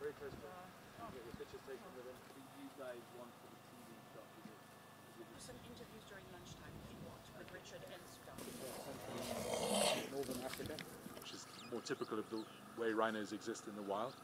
very close to him. You get your pictures taken with him. Do you guys want for the TV stuff? Is it, is it Some interviews during lunchtime if you want with Richard and Sudan. Northern Africa, which is more typical of the way rhinos exist in the wild